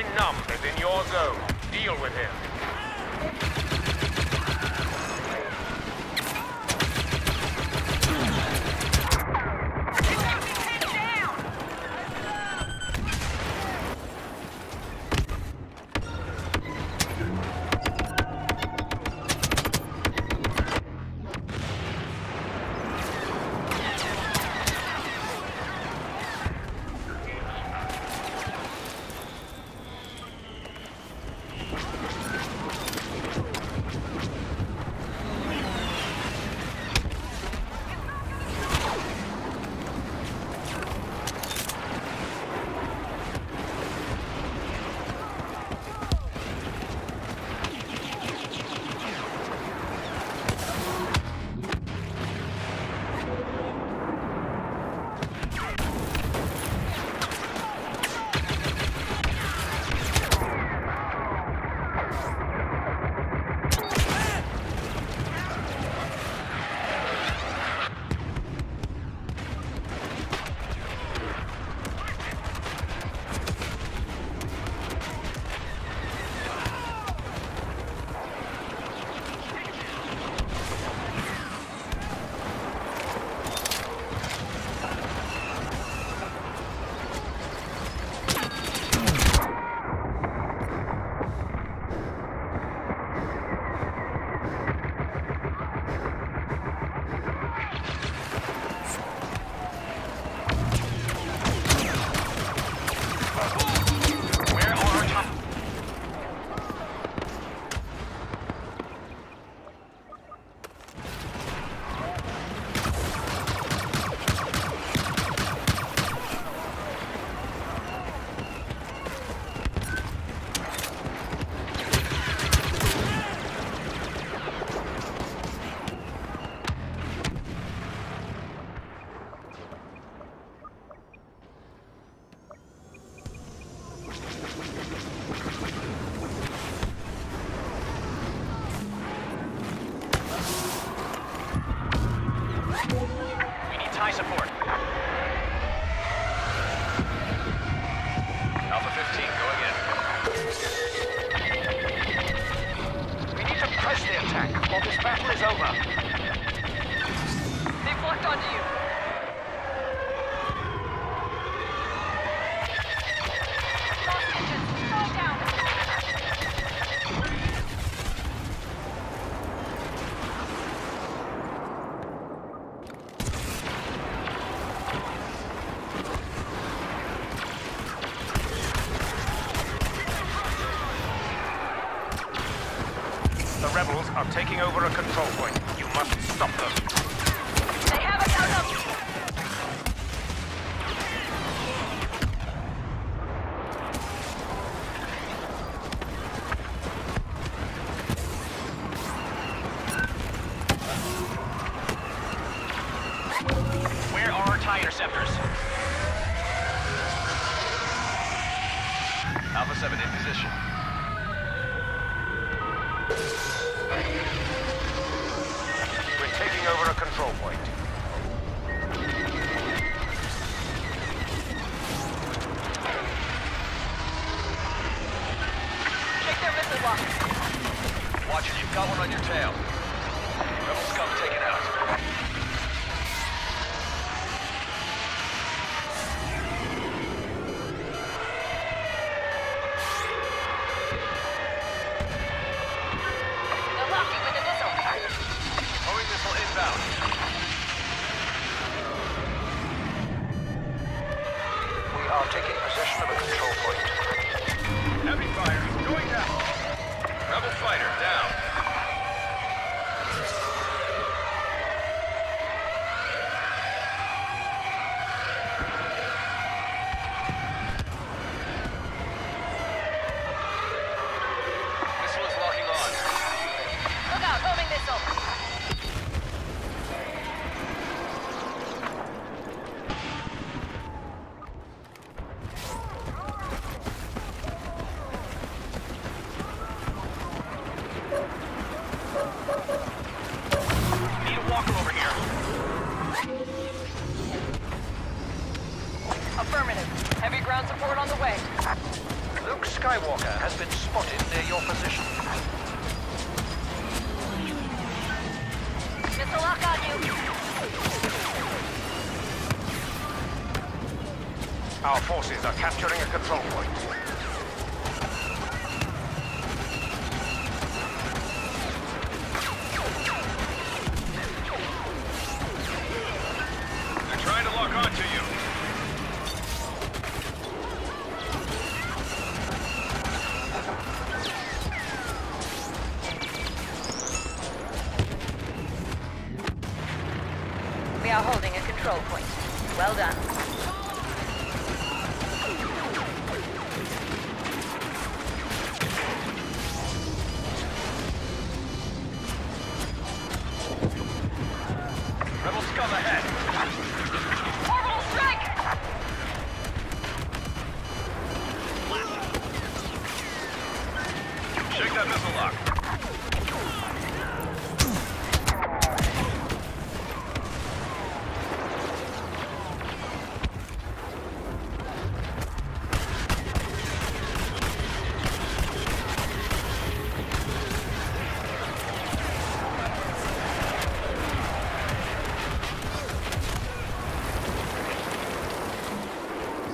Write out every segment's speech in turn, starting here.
Guy Numb is in your zone. Deal with him. Press the attack, or this battle is over. They've locked onto you. Rebels are taking over a control point. You must stop them. They have us. Where are our tie interceptors? Alpha 7 in position. We're taking over a control point. Take their missile box. Watch it, you've got one on your tail. Rebel scum taken out. Out, Our forces are capturing a control point. They're trying to lock onto you. We are holding a control point. Well done. Shake that missile lock.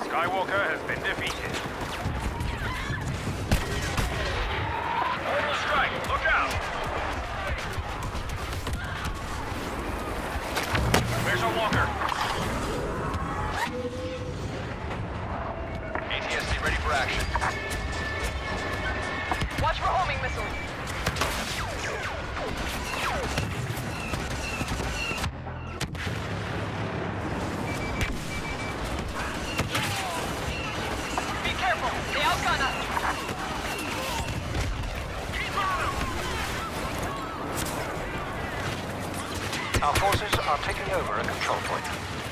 Skywalker has been defeated. Be careful. They. Our forces are taking over a control point.